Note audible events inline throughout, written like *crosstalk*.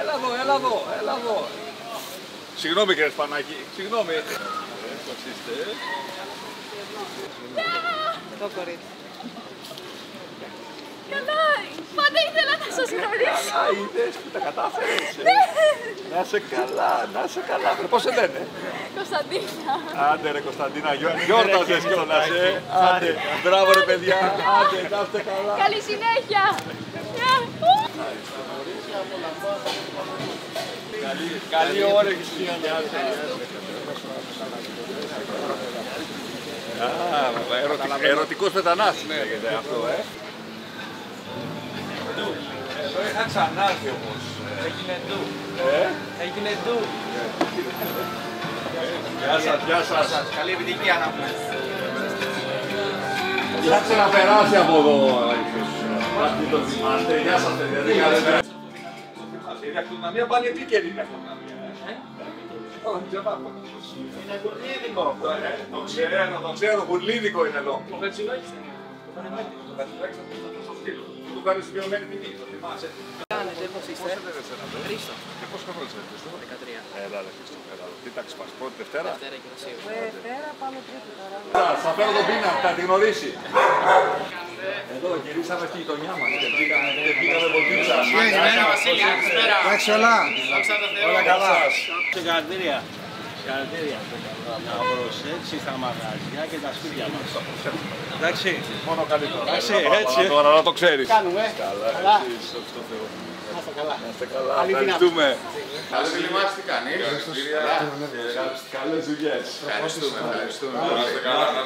Έλα εδώ, έλα εδώ, έλα εδώ. Συγγνώμη κύριε Σπανάκη, συγγνώμη. Ε, πώς είστε, ε; Το κορίτσι. Καλά, πάντα ήθελα να σας γνωρίσω. Α, είδες που τα κατάφερες. ε. Να σε καλά, να σε καλά. Ε, Πώς σε λένε; Κωνσταντίνα. Άντε ρε Κωνσταντίνα, γιο- γιόρταζες κιόλας, ε. Άντε, μπράβο ρε παιδιά. Άντε, να είστε καλά. Καλή συνέχεια. Γεια. Καλή, καλή όρεξη. Α, ερωτικ- ερωτικός μετανάστης λέγεται αυτό, ε. Εδώ είχα ξανάρθει όμως. Έγινε ντου. Ε, Έγινε ντου. γεια σας, γεια σας. Καλή επιτυχία να πούμε. Κάτσε να περάσει από εδώ. Ίσως. Κάτι το θυμάστε. Γεια σας, παιδιά. Δεν κάνετε. Η διακλοναμία πάλι επίκαιρη είναι διακλοναμία. ε. Όχι, δεν θα πω. Είναι κουρνίδικο. Ε, Το ξέρω, το ξέρω. Κουρλίδικο είναι εδώ. Το πετσιλόκι. Το κατηλέξα που θα το στείλω. Του κάνεις μειωμένη τιμή, το θυμάσαι. Κάνετε, πώς είστε. Πώς δεν εσένα, δε. Χρήστο. Και πώς χρόνο είσαι, Χριστό. 13. Έλα, ρε Χριστό, έλα. Τι τάξη πας, πρώτη Δευτέρα; Δευτέρα και Ρωσίου. Δευτέρα πάμε τρίτη τώρα. Θα φέρω τον πίνα, θα τη γνωρίσει. *laughs* Εδώ γυρίσαμε στη γειτονιά μας και πήγαμε, και πήγαμε βολτίτσα. Βασίλη, καλησπέρα. Εντάξει όλα. Δόξα τω Θεώ. Όλα καλά. Συγχαρητήρια. Συγχαρητήρια. Να προσέξει στα μαγαζιά και τα σπίτια μας. Εντάξει. Μόνο καλύτερα. Εντάξει, Έλα, έτσι. πάμε Τώρα να το ξέρεις. Κάνουμε. Καλά, Καλά. εσείς, δόξα τω Θεώ. Να είστε καλά. Να είστε καλά. Καλή δύναμη. Ευχαριστούμε. Καλή τηλεμάχη τι κάνεις. Καλές δουλειές. Ευχαριστούμε, ευχαριστούμε.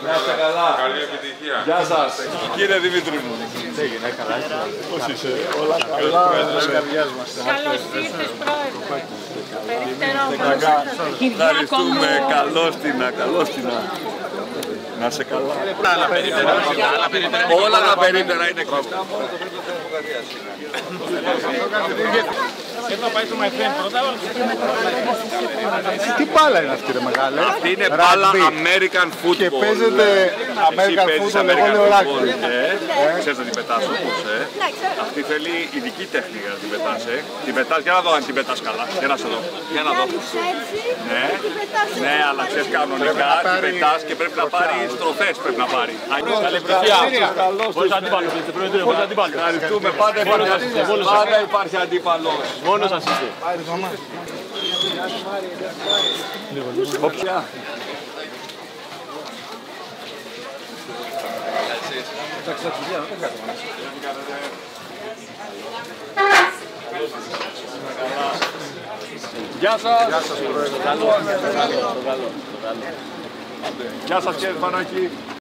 Να είστε καλά. Καλή επιτυχία. Γεια σας. Κύριε Δημήτρη μου. Τι έγινε, καλά. Πώς είσαι, όλα καλά. Καλώς ήρθες πρόεδρε. Ευχαριστούμε. Καλώς την, καλώς την. Να σε καλά. Άλλα περίπτερα. Άλλα περίπτερα. Όλα τα περίπτερα είναι κρόβο. Εδώ πάει το My Friend πρώτα. Τι μπάλα είναι αυτή ρε μεγάλε; Αυτή είναι μπάλα American Football. Και παίζετε American Εσύ παίζεις Football, εγώ American λέω Football, rugby. ε. Ξέρεις να την πετάς όμως, ε. Αυτή θέλει ειδική τέχνη για να την πετάς, ε. Την πετάς, για να δω αν την πετάς καλά. Για να σε δω. Για να δω. Ναι, ναι, αλλά ξέρεις κανονικά την πετάς και πρέπει να πάρεις στροφές πρέπει να πάρει. Καλή επιτυχία. Χωρίς αντίπαλο. Χωρίς αντίπαλο. Ευχαριστούμε, πάντα υπάρχει, πάντα υπάρχει αντίπαλος. Μόνος σας είστε. Όποια. Γεια σας. Γεια σας, Πρόεδρε. Γεια σας, κύριε Φανάκη.